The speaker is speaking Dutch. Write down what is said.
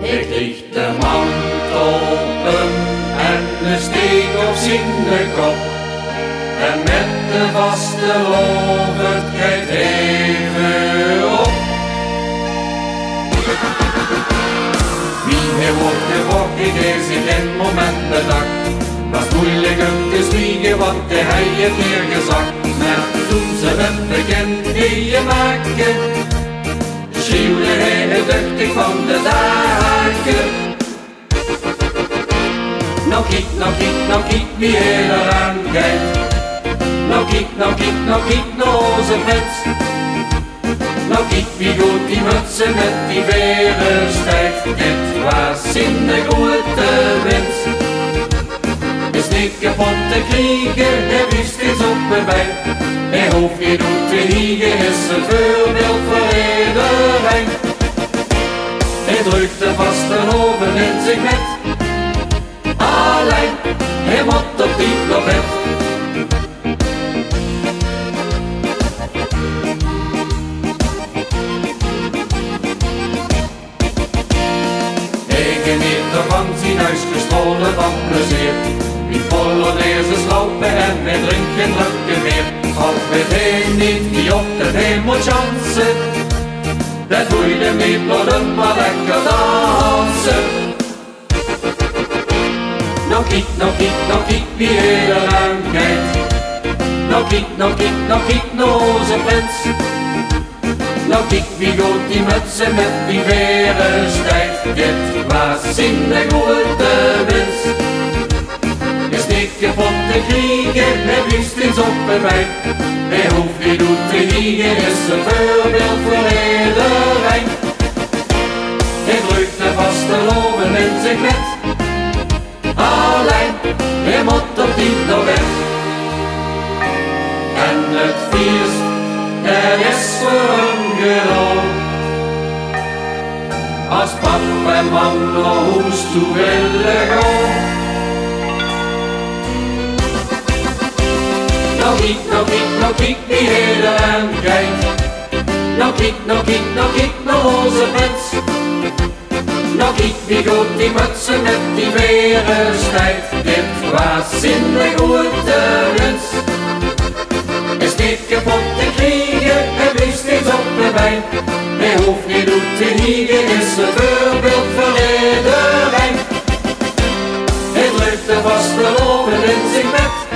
Ik licht de mantel open en de steek op zijn kop. En met de vaste lovert kijkt even op. Wie hij wordt gevochten, is in een moment bedacht. Was moeilijk om te zwiegen, want hij heeft neergezakt. Maar toen ze hem bekend je maken, schreeuwde hij duchtig van de daken. Nou kijk, nou kijk, nou kijk wie hij eraan kijkt. Nou kijk, nou kijk, nou onze. Nou kijk wie goed die mutsen met die veren stijgt. Dit was in de grote winst. Is niet kapot te kriegen, hij wist iets op erbij. Hij hoeft niet goed te hiegen, is het voorbeeld voor Hij drukt de vaste hoven in zich met. Alleen, hij moet op die nog bed. Hij geniet ervan zijn huis gestolen van plezier. Die Polonaise slopen Dat boeide niet, maar hem maar lekker dansen. Nou kijk, nou kijk, nou kijk wie kijkt. Nou kijk, nou kijk, nou kijk naar onze prins. Nou kijk wie goed die mutsen met die veren stijgt. Dit was in de grote en bij. Hij hoeft niet goed te hiegen, is een voorbeeld voor iedereen. Hij drukt de vaste loven zich met. Alleen, die nog weg. En het vies, er is voor hem gedaan. Als pap en mam gaan. Nou kijk, nou nou wie hij eraan kijkt. Nou kijk, nou kijk, nou kijk naar onze mens. Nou kijk wie goed die mutsen met die veren stijgt. Dit was in de grote wens. Is niet kapot te kriegen, hij wist eens op erbij. Hij hoeft niet goed te hiegen, is een voorbeeld voor iedereen. Hij drukt de vaste loven in zich